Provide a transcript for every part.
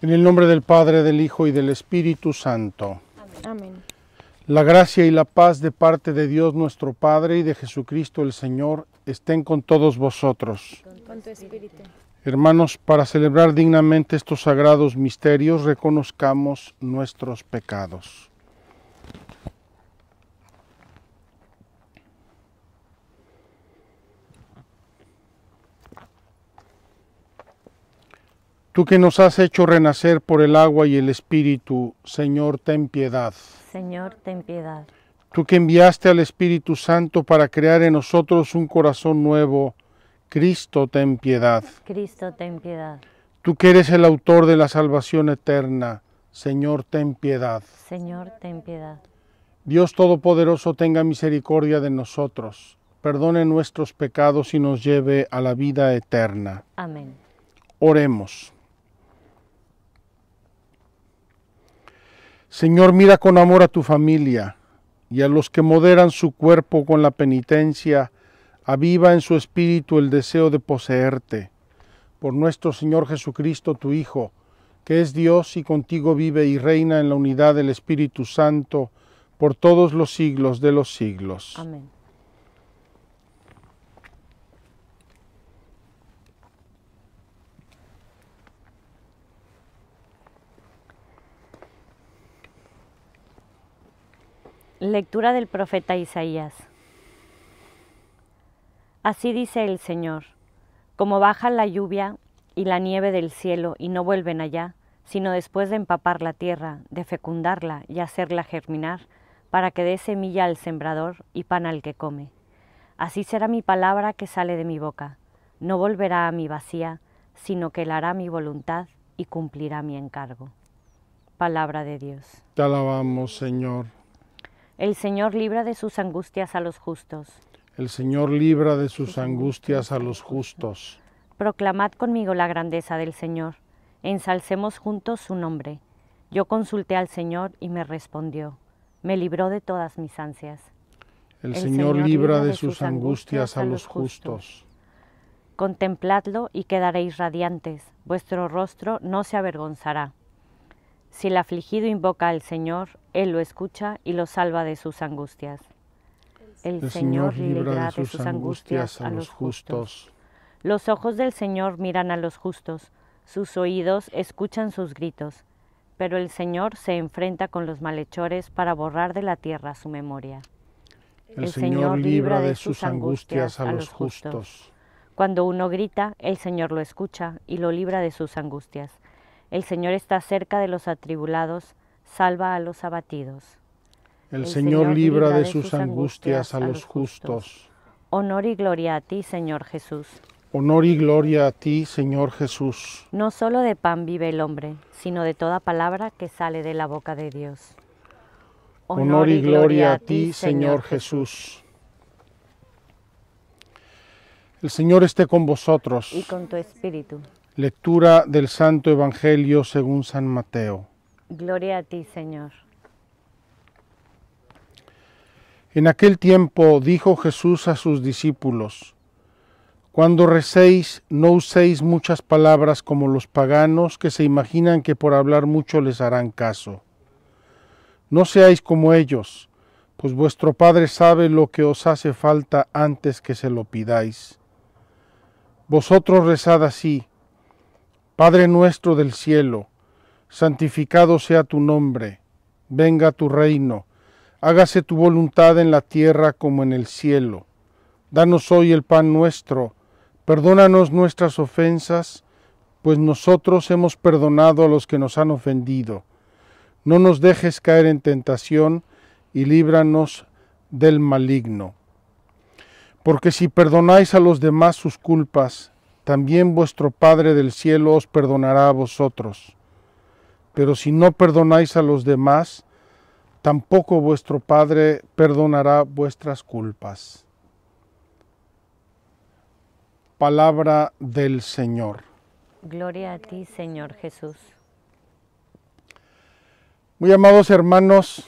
En el nombre del Padre, del Hijo y del Espíritu Santo. Amén. La gracia y la paz de parte de Dios nuestro Padre y de Jesucristo el Señor estén con todos vosotros. Con tu espíritu. Hermanos, para celebrar dignamente estos sagrados misterios, reconozcamos nuestros pecados. Tú que nos has hecho renacer por el agua y el Espíritu, Señor, ten piedad. Señor, ten piedad. Tú que enviaste al Espíritu Santo para crear en nosotros un corazón nuevo, Cristo, ten piedad. Cristo, ten piedad. Tú que eres el autor de la salvación eterna, Señor, ten piedad. Señor, ten piedad. Dios Todopoderoso tenga misericordia de nosotros, perdone nuestros pecados y nos lleve a la vida eterna. Amén. Oremos. Señor, mira con amor a tu familia y a los que moderan su cuerpo con la penitencia, aviva en su espíritu el deseo de poseerte. Por nuestro Señor Jesucristo, tu Hijo, que es Dios y contigo vive y reina en la unidad del Espíritu Santo, por todos los siglos de los siglos. Amén. Lectura del profeta Isaías. Así dice el Señor, como baja la lluvia y la nieve del cielo y no vuelven allá, sino después de empapar la tierra, de fecundarla y hacerla germinar, para que dé semilla al sembrador y pan al que come. Así será mi palabra que sale de mi boca. No volverá a mi vacía, sino que la hará mi voluntad y cumplirá mi encargo. Palabra de Dios. Te alabamos, Señor. El Señor libra de sus angustias a los justos. El Señor libra de sus angustias a los justos. Proclamad conmigo la grandeza del Señor. Ensalcemos juntos su nombre. Yo consulté al Señor y me respondió. Me libró de todas mis ansias. El, Señor libra de sus angustias a los justos. Contempladlo y quedaréis radiantes. Vuestro rostro no se avergonzará. Si el afligido invoca al Señor, Él lo escucha y lo salva de sus angustias. El, Señor libra de sus angustias a los justos. Los ojos del Señor miran a los justos, sus oídos escuchan sus gritos, pero el Señor se enfrenta con los malhechores para borrar de la tierra su memoria. El, Señor libra de sus angustias a los justos. Cuando uno grita, el Señor lo escucha y lo libra de sus angustias. El Señor está cerca de los atribulados, salva a los abatidos. El, Señor libra de sus angustias a los justos. Honor y gloria a ti, Señor Jesús. Honor y gloria a ti, Señor Jesús. No solo de pan vive el hombre, sino de toda palabra que sale de la boca de Dios. Honor y gloria a ti, Señor Jesús. El Señor esté con vosotros. Y con tu espíritu. Lectura del Santo Evangelio según San Mateo. Gloria a ti, Señor. En aquel tiempo dijo Jesús a sus discípulos, Cuando recéis, no uséis muchas palabras como los paganos que se imaginan que por hablar mucho les harán caso. No seáis como ellos, pues vuestro Padre sabe lo que os hace falta antes que se lo pidáis. Vosotros rezad así, Padre nuestro del cielo, santificado sea tu nombre, venga tu reino, hágase tu voluntad en la tierra como en el cielo. Danos hoy el pan nuestro, perdónanos nuestras ofensas, pues nosotros hemos perdonado a los que nos han ofendido. No nos dejes caer en tentación, y líbranos del maligno. Porque si perdonáis a los demás sus culpas, también vuestro Padre del cielo os perdonará a vosotros. Pero si no perdonáis a los demás, tampoco vuestro Padre perdonará vuestras culpas. Palabra del Señor. Gloria a ti, Señor Jesús. Muy amados hermanos,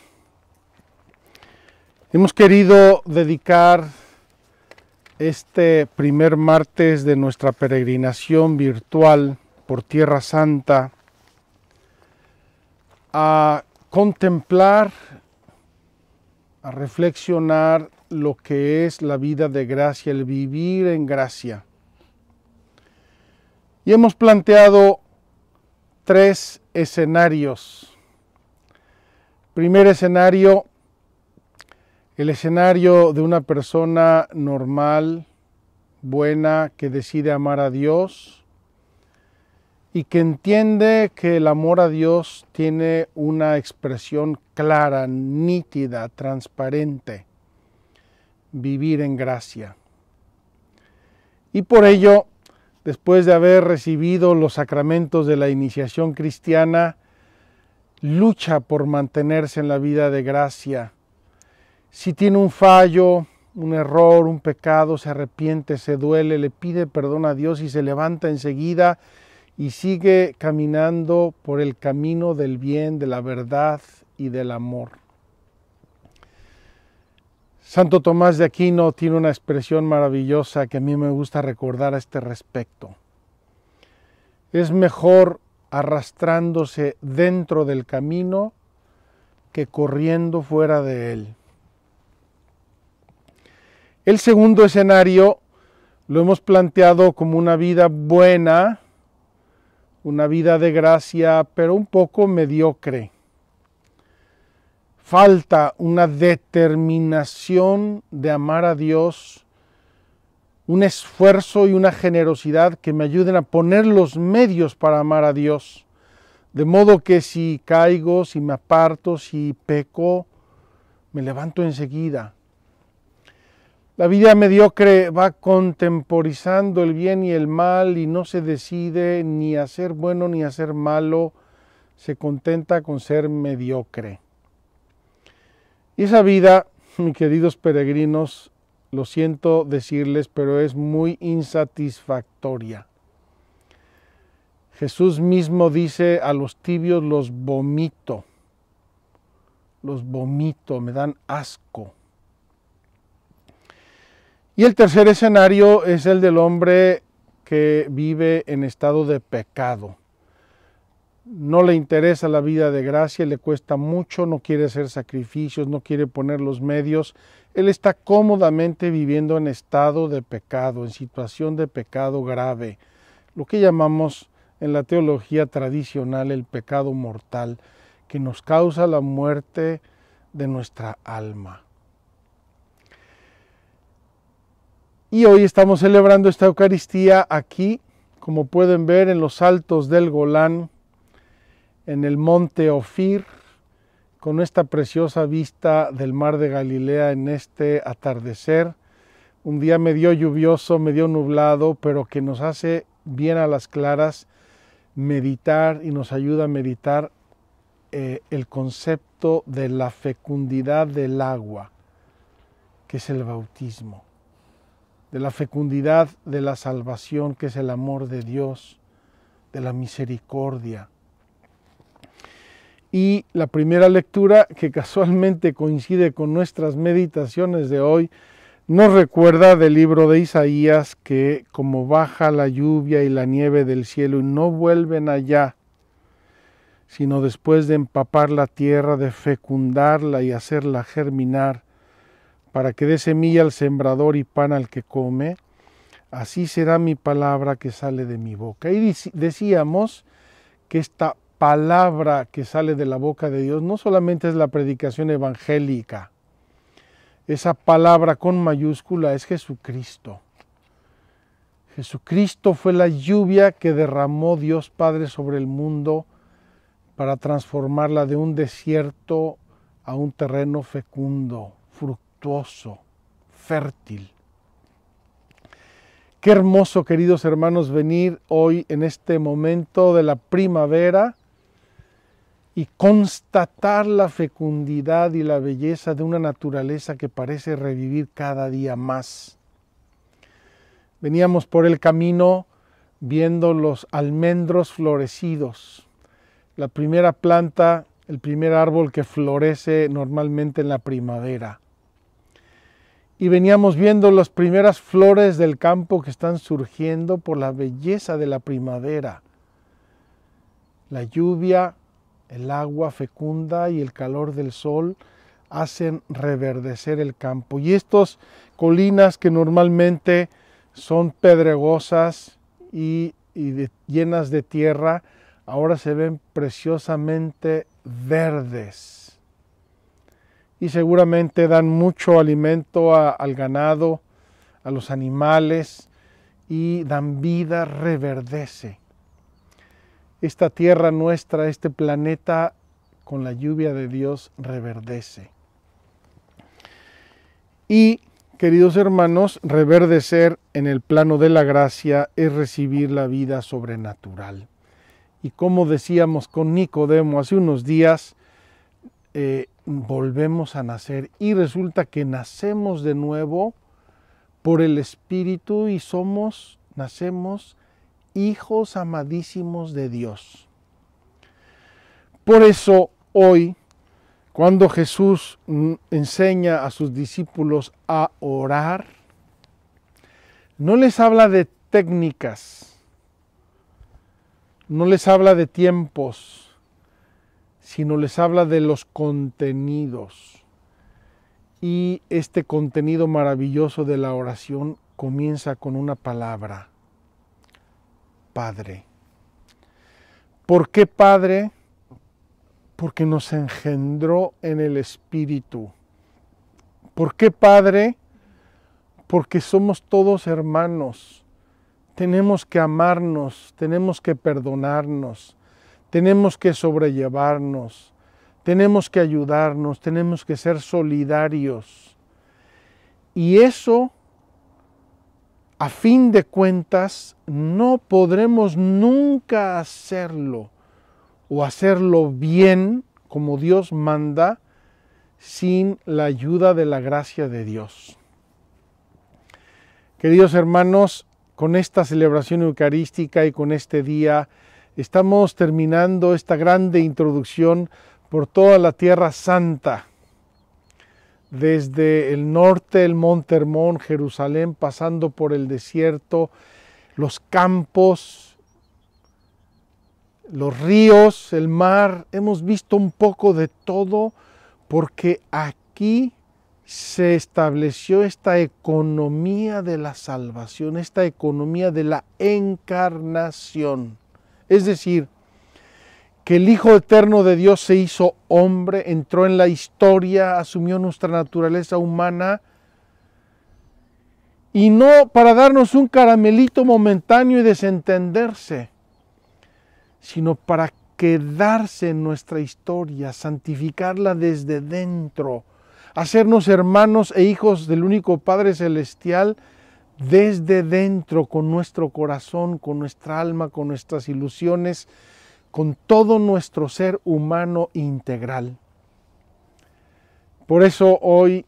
Hemos querido dedicar este primer martes de nuestra peregrinación virtual por Tierra Santa a contemplar, a reflexionar lo que es la vida de gracia, el vivir en gracia. Y hemos planteado tres escenarios. Primer escenario, el escenario de una persona normal, buena, que decide amar a Dios y que entiende que el amor a Dios tiene una expresión clara, nítida, transparente, vivir en gracia. Y por ello, después de haber recibido los sacramentos de la iniciación cristiana, lucha por mantenerse en la vida de gracia si tiene un fallo, un error, un pecado, se arrepiente, se duele, le pide perdón a Dios y se levanta enseguida y sigue caminando por el camino del bien, de la verdad y del amor. Santo Tomás de Aquino tiene una expresión maravillosa que a mí me gusta recordar a este respecto. Es mejor arrastrándose dentro del camino que corriendo fuera de él. El segundo escenario lo hemos planteado como una vida buena, una vida de gracia, pero un poco mediocre. Falta una determinación de amar a Dios, un esfuerzo y una generosidad que me ayuden a poner los medios para amar a Dios. De modo que si caigo, si me aparto, si peco, me levanto enseguida la vida mediocre va contemporizando el bien y el mal y no se decide ni a ser bueno ni a ser malo, se contenta con ser mediocre. Y esa vida, mis queridos peregrinos, lo siento decirles, pero es muy insatisfactoria. Jesús mismo dice a los tibios los vomito, los vomito, me dan asco. Y el tercer escenario es el del hombre que vive en estado de pecado. No le interesa la vida de gracia, le cuesta mucho, no quiere hacer sacrificios, no quiere poner los medios. Él está cómodamente viviendo en estado de pecado, en situación de pecado grave, lo que llamamos en la teología tradicional el pecado mortal, que nos causa la muerte de nuestra alma. Y hoy estamos celebrando esta Eucaristía aquí, como pueden ver, en los altos del Golán, en el monte Ofir, con esta preciosa vista del mar de Galilea en este atardecer. Un día medio lluvioso, medio nublado, pero que nos hace bien a las claras meditar y nos ayuda a meditar eh, el concepto de la fecundidad del agua, que es el bautismo de la fecundidad de la salvación que es el amor de Dios, de la misericordia. Y la primera lectura, que casualmente coincide con nuestras meditaciones de hoy, nos recuerda del libro de Isaías que como baja la lluvia y la nieve del cielo y no vuelven allá, sino después de empapar la tierra, de fecundarla y hacerla germinar, para que dé semilla al sembrador y pan al que come, así será mi palabra que sale de mi boca. Y decíamos que esta palabra que sale de la boca de Dios no solamente es la predicación evangélica, esa palabra con mayúscula es Jesucristo. Jesucristo fue la lluvia que derramó Dios Padre sobre el mundo para transformarla de un desierto a un terreno fecundo, fructuoso, fértil. Qué hermoso, queridos hermanos, venir hoy en este momento de la primavera y constatar la fecundidad y la belleza de una naturaleza que parece revivir cada día más. Veníamos por el camino viendo los almendros florecidos, la primera planta, el primer árbol que florece normalmente en la primavera. Y veníamos viendo las primeras flores del campo que están surgiendo por la belleza de la primavera. La lluvia, el agua fecunda y el calor del sol hacen reverdecer el campo. Y estas colinas que normalmente son pedregosas y, llenas de tierra, ahora se ven preciosamente verdes y seguramente dan mucho alimento al ganado, a los animales y dan vida, reverdece. Esta tierra nuestra, este planeta con la lluvia de Dios reverdece. Y, queridos hermanos, reverdecer en el plano de la gracia es recibir la vida sobrenatural. Y como decíamos con Nicodemo hace unos días, eh, volvemos a nacer y resulta que nacemos de nuevo por el Espíritu y somos, nacemos hijos amadísimos de Dios. Por eso hoy, cuando Jesús enseña a sus discípulos a orar, no les habla de técnicas, no les habla de tiempos, sino les habla de los contenidos. Y este contenido maravilloso de la oración comienza con una palabra, Padre. ¿Por qué Padre? Porque nos engendró en el Espíritu. ¿Por qué Padre? Porque somos todos hermanos tenemos que amarnos, tenemos que perdonarnos, tenemos que sobrellevarnos, tenemos que ayudarnos, tenemos que ser solidarios. Y eso, a fin de cuentas, no podremos nunca hacerlo o hacerlo bien como Dios manda sin la ayuda de la gracia de Dios. Queridos hermanos, con esta celebración eucarística y con este día estamos terminando esta grande introducción por toda la Tierra Santa, desde el norte, el Monte Hermón, Jerusalén, pasando por el desierto, los campos, los ríos, el mar. Hemos visto un poco de todo porque aquí se estableció esta economía de la salvación, esta economía de la encarnación. Es decir, que el Hijo Eterno de Dios se hizo hombre, entró en la historia, asumió nuestra naturaleza humana, y no para darnos un caramelito momentáneo y desentenderse, sino para quedarse en nuestra historia, santificarla desde dentro, hacernos hermanos e hijos del único Padre Celestial desde dentro, con nuestro corazón, con nuestra alma, con nuestras ilusiones, con todo nuestro ser humano integral. Por eso hoy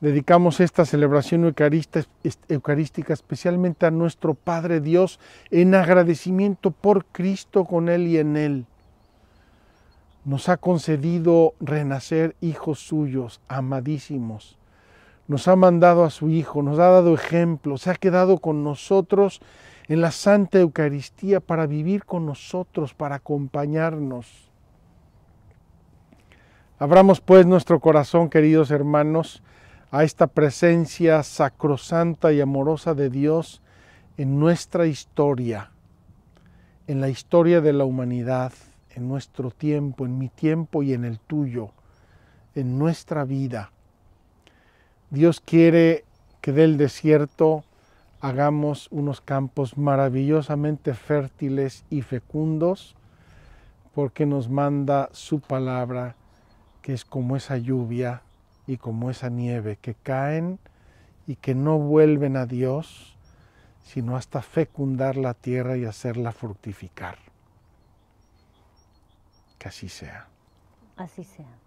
dedicamos esta celebración eucarística especialmente a nuestro Padre Dios en agradecimiento por Cristo con Él y en Él nos ha concedido renacer hijos suyos, amadísimos. Nos ha mandado a su Hijo, nos ha dado ejemplo, se ha quedado con nosotros en la Santa Eucaristía para vivir con nosotros, para acompañarnos. Abramos pues nuestro corazón, queridos hermanos, a esta presencia sacrosanta y amorosa de Dios en nuestra historia, en la historia de la humanidad, en nuestro tiempo, en mi tiempo y en el tuyo, en nuestra vida. Dios quiere que del desierto hagamos unos campos maravillosamente fértiles y fecundos, porque nos manda su palabra, que es como esa lluvia y como esa nieve que caen y que no vuelven a Dios, sino hasta fecundar la tierra y hacerla fructificar. Que así sea. Así sea.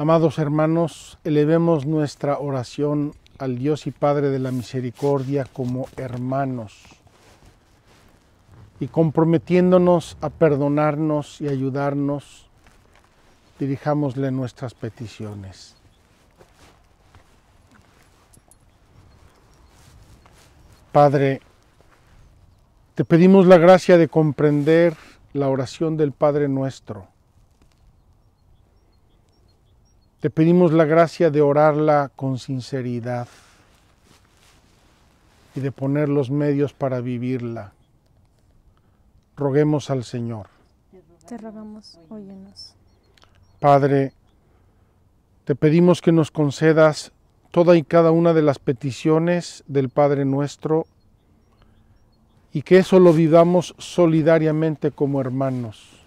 Amados hermanos, elevemos nuestra oración al Dios y Padre de la Misericordia como hermanos y comprometiéndonos a perdonarnos y ayudarnos, dirijámosle nuestras peticiones. Padre, te pedimos la gracia de comprender la oración del Padre nuestro Te pedimos la gracia de orarla con sinceridad y de poner los medios para vivirla. Roguemos al Señor. Te rogamos, óyenos. Padre, te pedimos que nos concedas toda y cada una de las peticiones del Padre nuestro y que eso lo vivamos solidariamente como hermanos,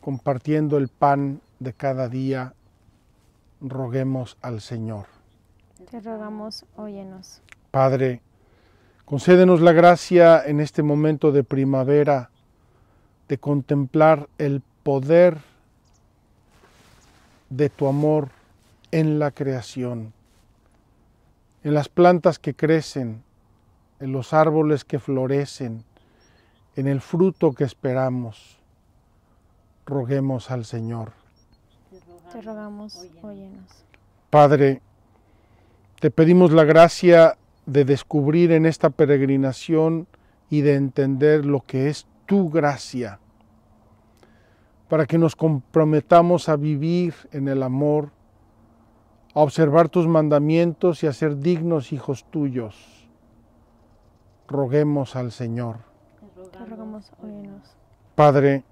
compartiendo el pan de cada día roguemos al Señor. Te rogamos, óyenos. Padre, concédenos la gracia en este momento de primavera de contemplar el poder de tu amor en la creación, en las plantas que crecen, en los árboles que florecen, en el fruto que esperamos. Roguemos al Señor. Te rogamos, óyenos. Padre, te pedimos la gracia de descubrir en esta peregrinación y de entender lo que es tu gracia, para que nos comprometamos a vivir en el amor, a observar tus mandamientos y a ser dignos hijos tuyos. Roguemos al Señor. Te rogamos, óyenos. Padre,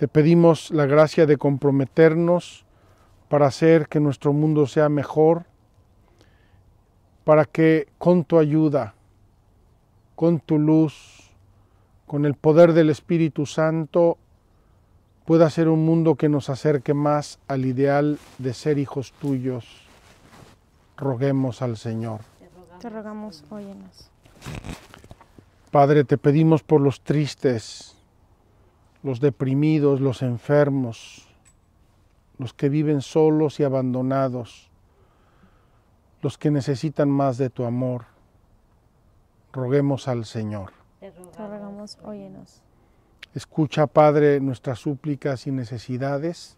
te pedimos la gracia de comprometernos para hacer que nuestro mundo sea mejor, para que con tu ayuda, con tu luz, con el poder del Espíritu Santo, pueda ser un mundo que nos acerque más al ideal de ser hijos tuyos. Roguemos al Señor. Te rogamos, óyenos. Padre, te pedimos por los tristes, los deprimidos, los enfermos, los que viven solos y abandonados, los que necesitan más de tu amor. Roguemos al Señor. Te rogamos, óyenos. Escucha, Padre, nuestras súplicas y necesidades.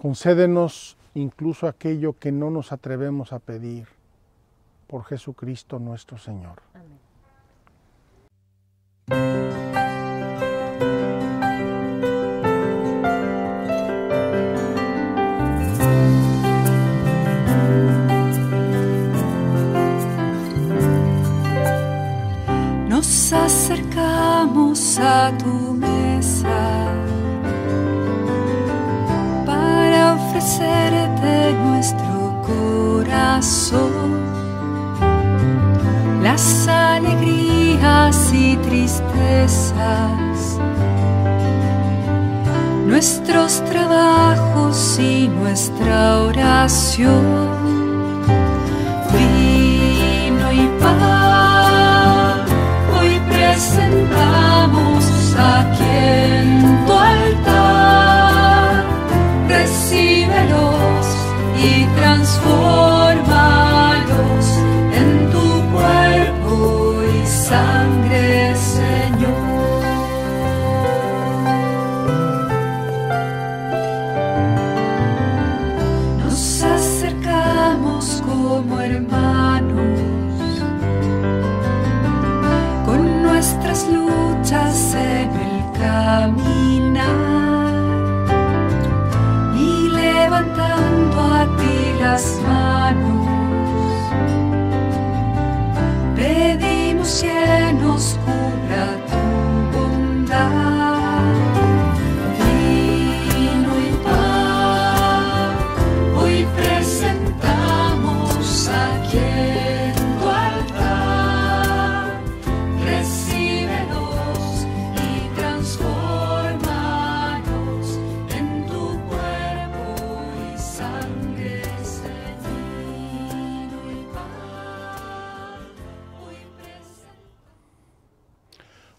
Concédenos incluso aquello que no nos atrevemos a pedir. Por Jesucristo nuestro Señor. Amén. Nos acercamos a tu mesa para ofrecerte nuestro corazón, las alegrías y tristezas, nuestros trabajos y nuestra oración.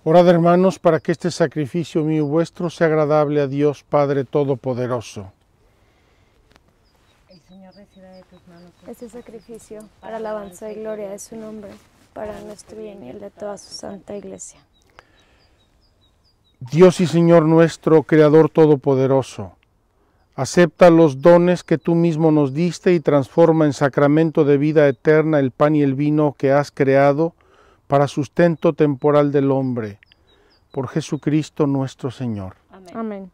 Orad hermanos para que este sacrificio mío y vuestro sea agradable a Dios Padre Todopoderoso. El Señor reciba de tus manos Este sacrificio para alabanza y gloria de su nombre, para nuestro bien y el de toda su santa iglesia. Dios y Señor nuestro, Creador Todopoderoso, acepta los dones que tú mismo nos diste y transforma en sacramento de vida eterna el pan y el vino que has creado para sustento temporal del hombre, por Jesucristo nuestro Señor. Amén. Amén.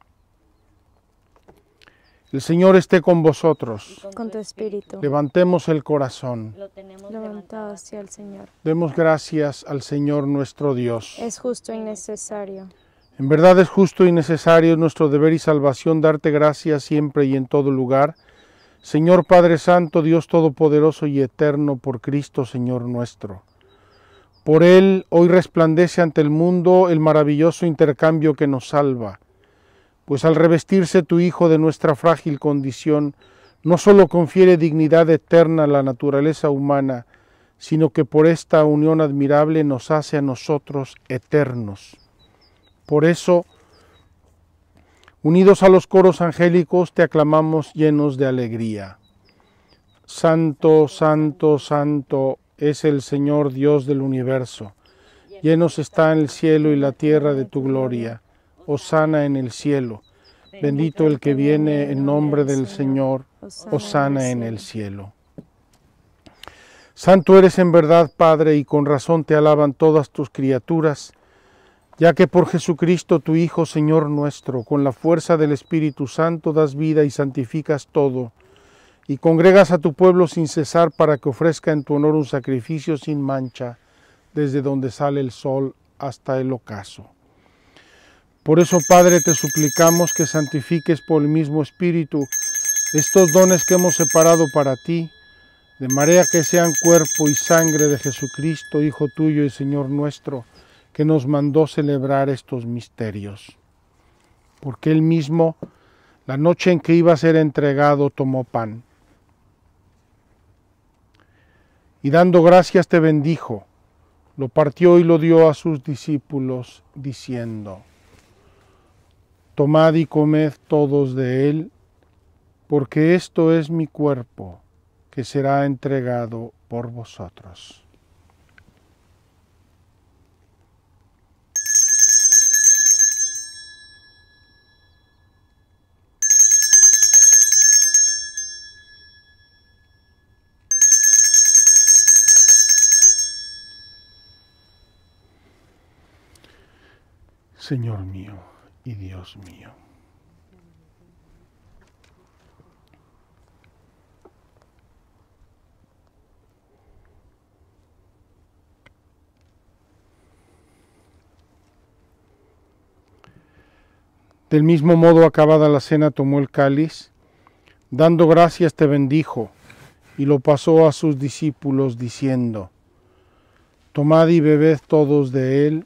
El Señor esté con vosotros. Con tu espíritu, Levantemos el corazón. Lo tenemos levantado hacia el Señor. Demos gracias al Señor nuestro Dios. Es justo y necesario. En verdad es justo y necesario nuestro deber y salvación darte gracias siempre y en todo lugar. Señor Padre Santo, Dios Todopoderoso y Eterno, por Cristo Señor nuestro. Por Él hoy resplandece ante el mundo el maravilloso intercambio que nos salva, pues al revestirse tu Hijo de nuestra frágil condición, no sólo confiere dignidad eterna a la naturaleza humana, sino que por esta unión admirable nos hace a nosotros eternos. Por eso, unidos a los coros angélicos, te aclamamos llenos de alegría. Santo, santo, santo es el Señor Dios del universo. Llenos está el cielo y la tierra de tu gloria. Osana en el cielo. Bendito el que viene en nombre del Señor. Osana en el cielo. Santo eres en verdad, Padre, y con razón te alaban todas tus criaturas ya que por Jesucristo tu Hijo, Señor nuestro, con la fuerza del Espíritu Santo das vida y santificas todo, y congregas a tu pueblo sin cesar para que ofrezca en tu honor un sacrificio sin mancha, desde donde sale el sol hasta el ocaso. Por eso, Padre, te suplicamos que santifiques por el mismo Espíritu estos dones que hemos separado para ti, de manera que sean cuerpo y sangre de Jesucristo, Hijo tuyo y Señor nuestro, que nos mandó celebrar estos misterios. Porque él mismo, la noche en que iba a ser entregado, tomó pan. Y dando gracias te bendijo, lo partió y lo dio a sus discípulos, diciendo, Tomad y comed todos de él, porque esto es mi cuerpo, que será entregado por vosotros. Señor mío y Dios mío. Del mismo modo, acabada la cena, tomó el cáliz, dando gracias te bendijo, y lo pasó a sus discípulos, diciendo, Tomad y bebed todos de él,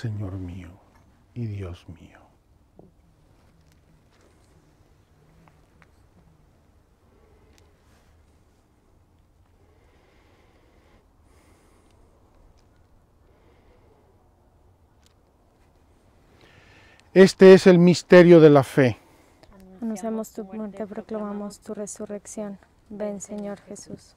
Señor mío y Dios mío. Este es el misterio de la fe. Anunciamos tu muerte, proclamamos tu resurrección. Ven, Señor Jesús.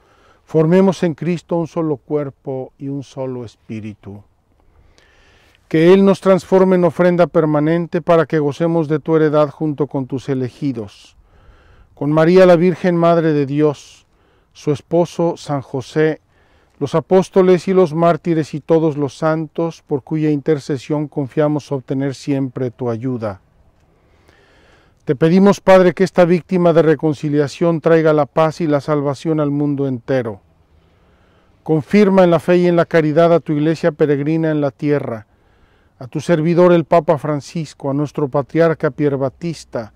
formemos en Cristo un solo cuerpo y un solo espíritu. Que Él nos transforme en ofrenda permanente para que gocemos de tu heredad junto con tus elegidos. Con María la Virgen Madre de Dios, su esposo San José, los apóstoles y los mártires y todos los santos, por cuya intercesión confiamos obtener siempre tu ayuda. Te pedimos, Padre, que esta víctima de reconciliación traiga la paz y la salvación al mundo entero. Confirma en la fe y en la caridad a tu iglesia peregrina en la tierra, a tu servidor el Papa Francisco, a nuestro patriarca Pier Batista,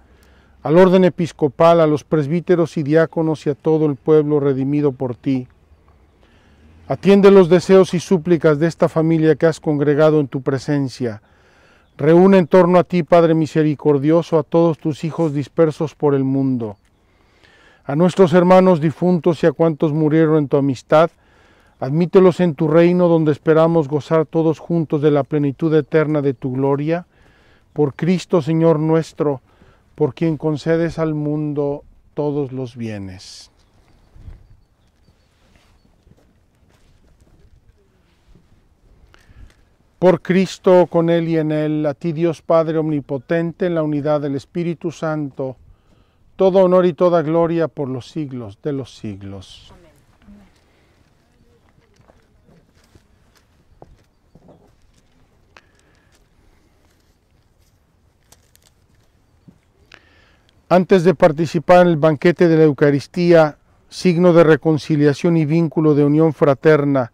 al orden episcopal, a los presbíteros y diáconos y a todo el pueblo redimido por ti. Atiende los deseos y súplicas de esta familia que has congregado en tu presencia Reúne en torno a ti, Padre misericordioso, a todos tus hijos dispersos por el mundo, a nuestros hermanos difuntos y a cuantos murieron en tu amistad, admítelos en tu reino donde esperamos gozar todos juntos de la plenitud eterna de tu gloria, por Cristo Señor nuestro, por quien concedes al mundo todos los bienes. Por Cristo, con Él y en Él, a ti Dios Padre Omnipotente, en la unidad del Espíritu Santo, todo honor y toda gloria por los siglos de los siglos. Antes de participar en el banquete de la Eucaristía, signo de reconciliación y vínculo de unión fraterna,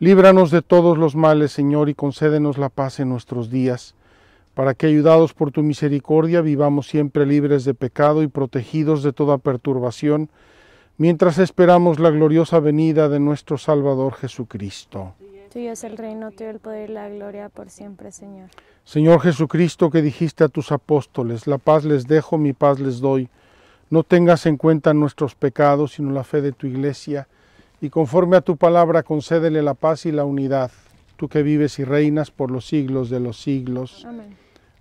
Líbranos de todos los males, Señor, y concédenos la paz en nuestros días, para que, ayudados por tu misericordia, vivamos siempre libres de pecado y protegidos de toda perturbación, mientras esperamos la gloriosa venida de nuestro Salvador Jesucristo. Tuyo es el reino, tuyo el poder y la gloria por siempre, Señor. Señor Jesucristo, que dijiste a tus apóstoles, la paz les dejo, mi paz les doy. No tengas en cuenta nuestros pecados, sino la fe de tu iglesia y conforme a tu palabra concédele la paz y la unidad, tú que vives y reinas por los siglos de los siglos. Amén.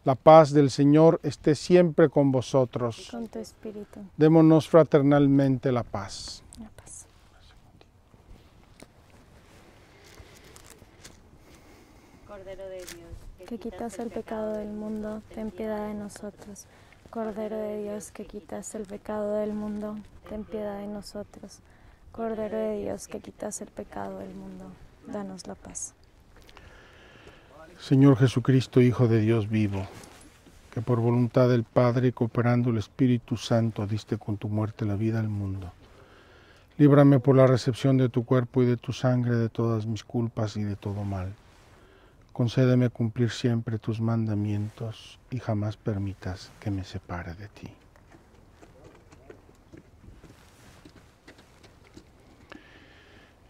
La paz del Señor esté siempre con vosotros. Con tu espíritu. Démonos fraternalmente la paz. La paz. Cordero de Dios, Que quitas el pecado del mundo, ten piedad de nosotros. Cordero de Dios, que quitas el pecado del mundo, ten piedad de nosotros. Cordero de Dios, que quitas el pecado del mundo, danos la paz. Señor Jesucristo, Hijo de Dios vivo, que por voluntad del Padre, cooperando el Espíritu Santo, diste con tu muerte la vida al mundo. Líbrame por la recepción de tu cuerpo y de tu sangre de todas mis culpas y de todo mal. Concédeme cumplir siempre tus mandamientos y jamás permitas que me separe de ti.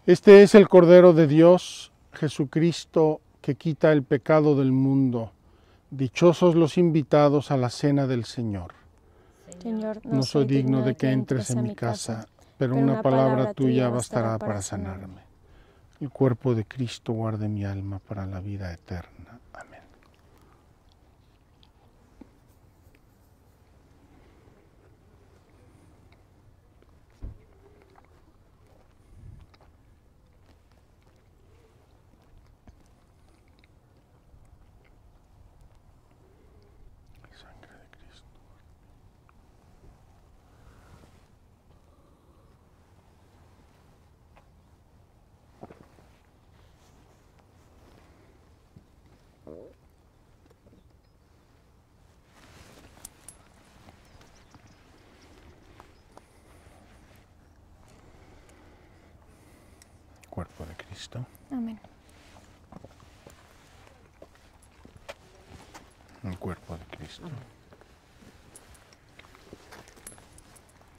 Este es el Cordero de Dios, Jesucristo, que quita el pecado del mundo. Dichosos los invitados a la cena del Señor. Señor, No soy digno de que entres en mi casa, pero una palabra tuya bastará para sanarme. El cuerpo de Cristo guarde mi alma para la vida eterna. Amén. cuerpo de Cristo. Amén. El cuerpo de Cristo.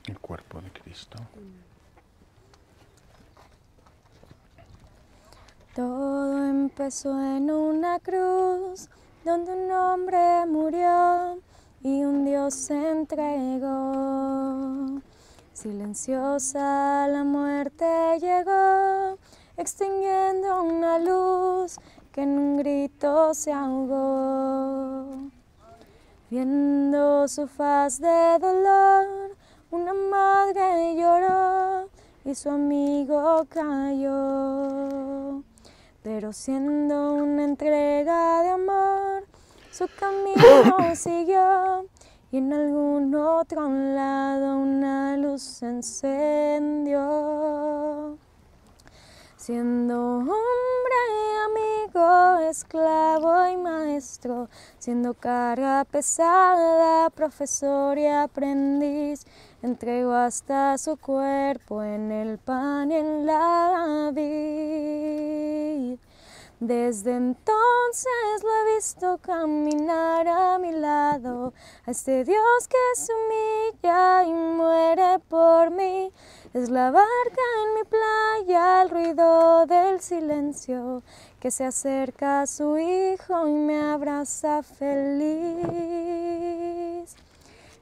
El cuerpo de Cristo. Todo empezó en una cruz donde un hombre murió y un Dios se entregó. Silenciosa la muerte llegó, extinguiendo una luz que en un grito se ahogó. Viendo su faz de dolor, una madre lloró y su amigo cayó. Pero siendo una entrega de amor, su camino siguió y en algún otro lado una luz se encendió. Siendo hombre, amigo, esclavo y maestro, siendo carga pesada, profesor y aprendiz, entregó hasta su cuerpo en el pan y en la vid. Desde entonces lo he visto caminar a mi lado, a este Dios que se humilla y muere por mí. Es la barca en mi playa, el ruido del silencio, que se acerca a su hijo y me abraza feliz.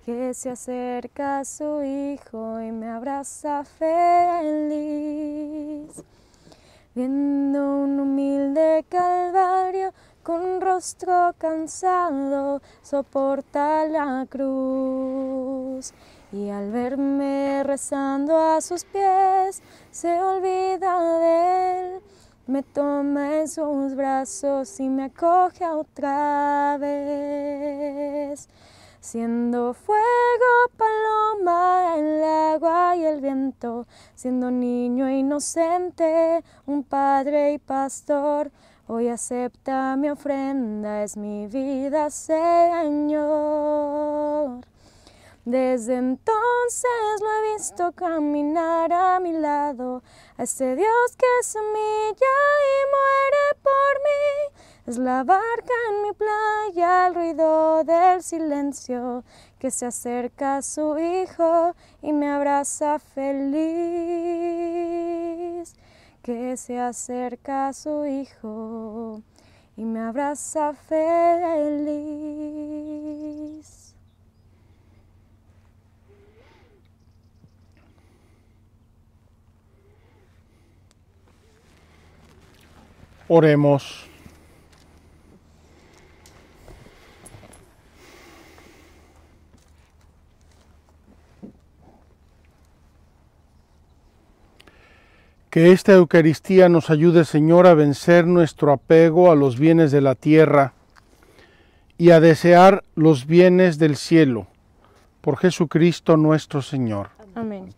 Que se acerca a su hijo y me abraza feliz viendo un humilde calvario con rostro cansado soporta la cruz. Y al verme rezando a sus pies, se olvida de él, me toma en sus brazos y me acoge otra vez siendo fuego, paloma, el agua y el viento, siendo niño inocente, un padre y pastor. Hoy acepta mi ofrenda, es mi vida, Señor. Desde entonces lo he visto caminar a mi lado, a ese Dios que se humilla y muere por mí. Es la barca en mi playa, el ruido del silencio, que se acerca a su hijo y me abraza feliz. Que se acerca a su hijo y me abraza feliz. Oremos. Que esta Eucaristía nos ayude, Señor, a vencer nuestro apego a los bienes de la tierra y a desear los bienes del cielo. Por Jesucristo nuestro Señor. Amén.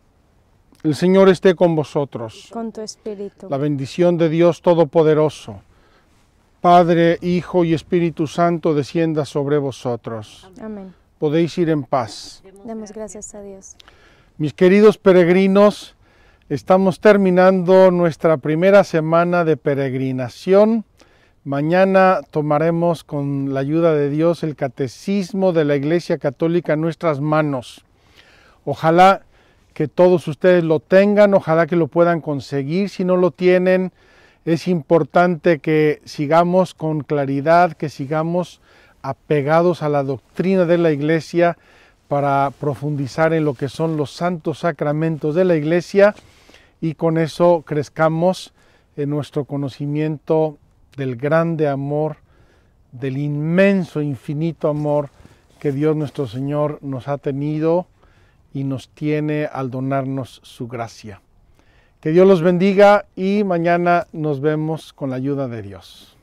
El Señor esté con vosotros. Con tu espíritu. La bendición de Dios Todopoderoso, Padre, Hijo y Espíritu Santo, descienda sobre vosotros. Amén. Podéis ir en paz. Demos gracias a Dios. Mis queridos peregrinos, Estamos terminando nuestra primera semana de peregrinación. Mañana tomaremos con la ayuda de Dios el catecismo de la Iglesia Católica en nuestras manos. Ojalá que todos ustedes lo tengan, ojalá que lo puedan conseguir. Si no lo tienen, es importante que sigamos con claridad, que sigamos apegados a la doctrina de la Iglesia para profundizar en lo que son los santos sacramentos de la Iglesia y con eso crezcamos en nuestro conocimiento del grande amor, del inmenso, infinito amor que Dios nuestro Señor nos ha tenido y nos tiene al donarnos su gracia. Que Dios los bendiga y mañana nos vemos con la ayuda de Dios.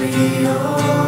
Creole. Oh.